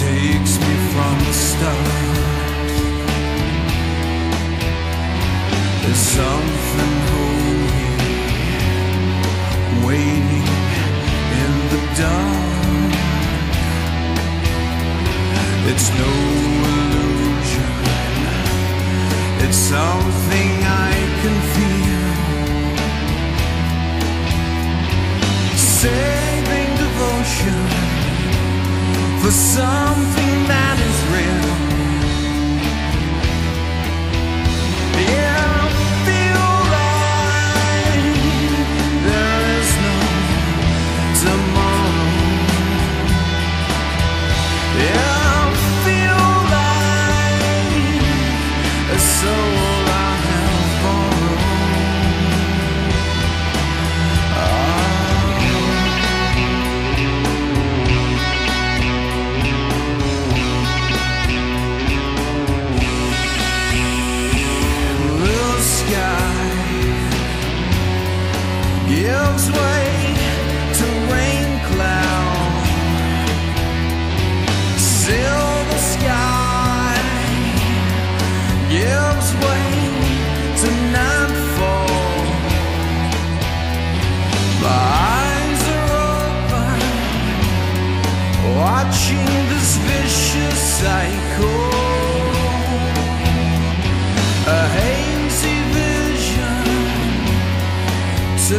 takes me from the start. There's something holding here, waiting in the dark. It's no illusion. It's something I can feel. Saving devotion for something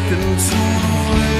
control away.